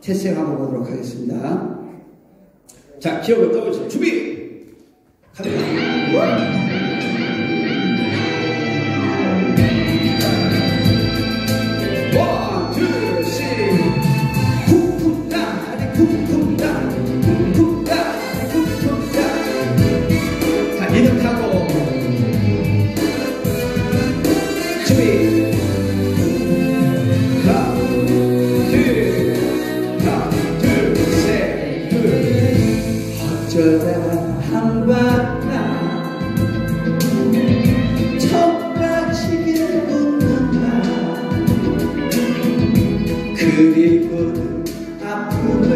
채색하 보도록 하겠습니다. 자, 기억을 떠올리세요. 준비! 갑니다. 저다 한바탕 첫바치게 웃는다. 그리고 아픔을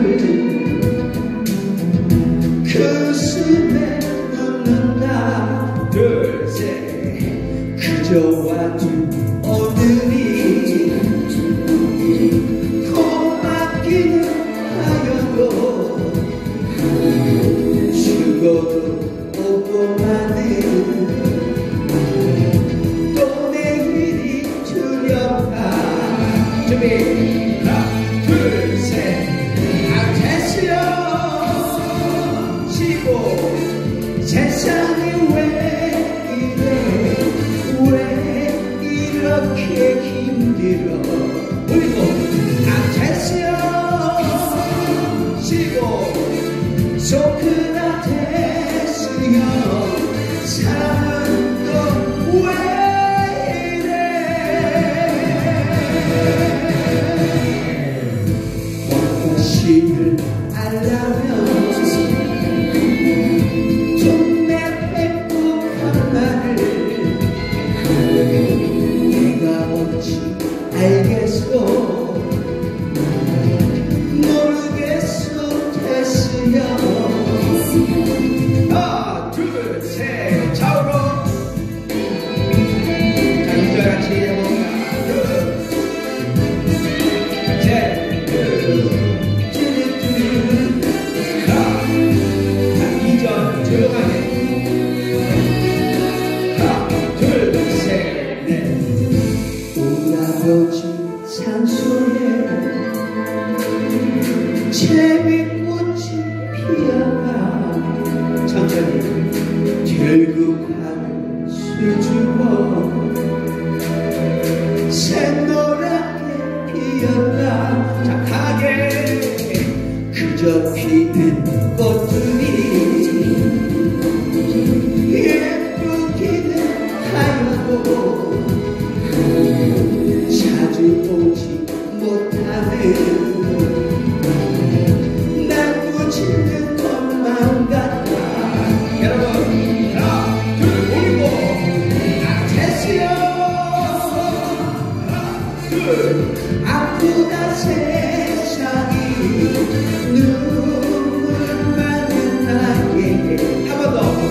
그숨에 웃는다. 둘셋. 그저 아프다 세상이 눈물 많은 나에게. 한번더.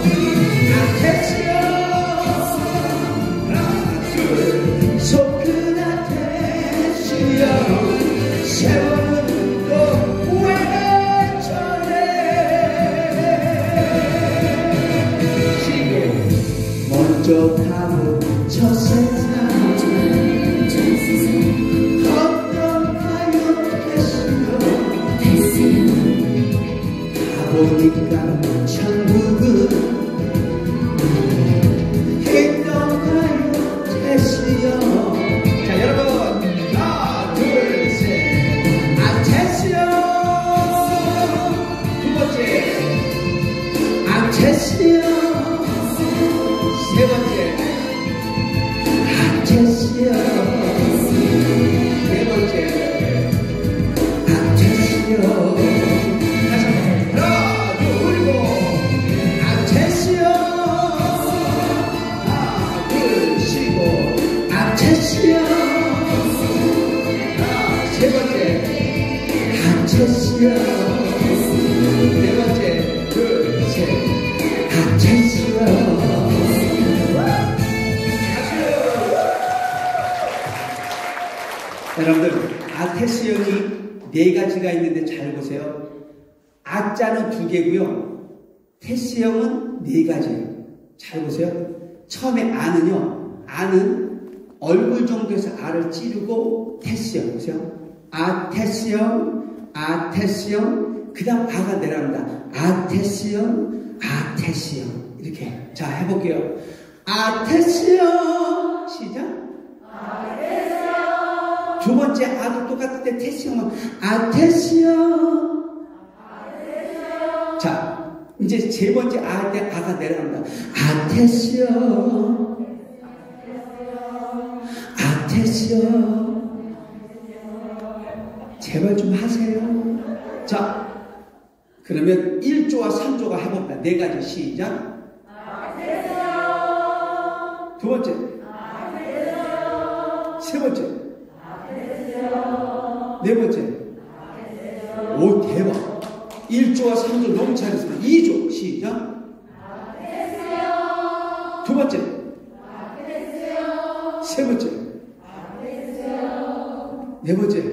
여러분들 아테스형이 네 가지가 있는데 잘 보세요. 아자는 두 개고요. 테스형은 네 가지예요. 잘 보세요. 처음에 아는요. 아는 얼굴 정도에서 알을 찌르고 테스형 보세요. 아테스형 아테시엄, 그 다음 아가 내려갑니다. 아테시엄, 아테시엄. 이렇게. 자, 해볼게요. 아테시엄. 시작. 두 번째 아도 똑같은데 테시엄은 아테시엄. 자, 이제 세 번째 아할때 아가 내려갑니다. 아테시엄. 아테시엄. 제발 좀 하세요. 자, 그러면 1조와 3조가 해봅니다. 네 가지 시작. 두 번째. 세 번째. 네 번째. 오, 대박. 1조와 3조 너무 잘했습니다. 2조 시작. 두 번째. 세 번째. 네 번째.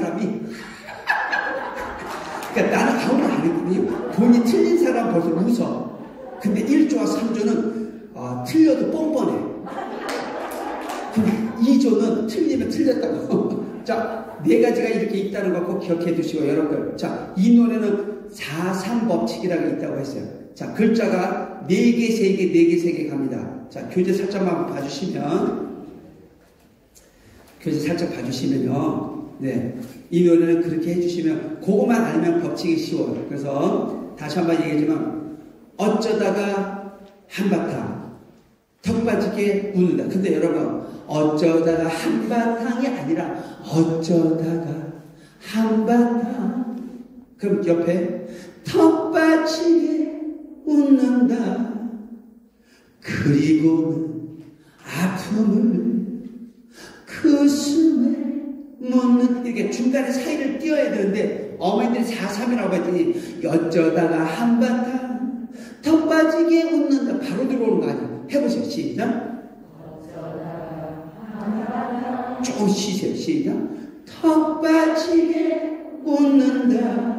사람이, 그러니까 나는 아무 말 안 했더니 본인이 틀린 사람 벌써 웃어. 근데 1조와 3조는 어, 틀려도 뻔뻔해. 근데 2조는 틀리면 틀렸다고. 자, 네 가지가 이렇게 있다는 거 꼭 기억해 두시고, 여러분들. 자, 이 노래는 4, 3 법칙이라고 있다고 했어요. 자, 글자가 4개, 3개, 4개, 3개 갑니다. 자, 교재 살짝만 봐주시면, 교재 살짝 봐주시면요. 네. 이 노래는 그렇게 해주시면, 그거만 알면 법칙이 쉬워요. 그래서, 다시 한 번 얘기하지만, 어쩌다가 한바탕, 턱 빠지게 웃는다. 근데 여러분, 어쩌다가 한바탕이 아니라, 어쩌다가 한바탕. 그럼 옆에, 턱 빠지게 웃는다. 그리고는 아픔을 그 숨에 묻는 이렇게 중간에 사이를 띄어야 되는데 어머니들이 4, 3이라고 했더니 어쩌다가 한바탕 턱 빠지게 웃는다. 바로 들어오는 거 아니에요? 해보세요. 시작. 조금 쉬세요. 시작. 턱 빠지게 웃는다.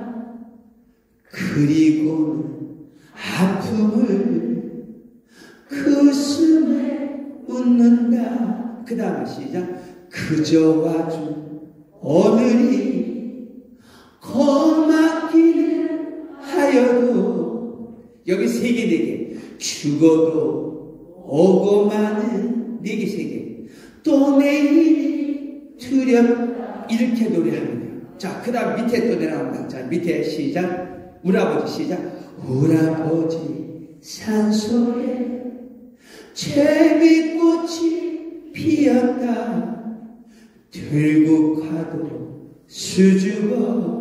그리고는 아픔을 그 숨에 웃는다. 그 다음에 시작. 그저 와 준 오늘이 고맙기는 하여도 여기 세 개, 네 개. 죽어도 오고 마는 네 개, 세 개. 또 내일이 두렵 이렇게 돼요. 자, 그 다음 밑에 또 내려갑니다. 자, 밑에 시작. 우리 아버지 시작. 우리 아버지 산소에 제비꽃이 피었다. 들국화도 수줍어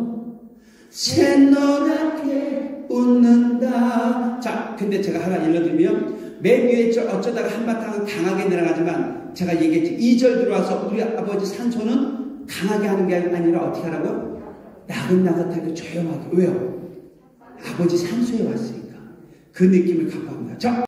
새노랗게 웃는다. 자, 근데 제가 하나 읽어드리면 맨 위에 저 어쩌다가 한바탕은 강하게 내려가지만 제가 얘기했지 2절 들어와서 우리 아버지 산소는 강하게 하는 게 아니라 어떻게 하라고요? 나긋나긋하게 조용하게 왜요? 아버지 산소에 왔으니까 그 느낌을 갖고 합니다. 자,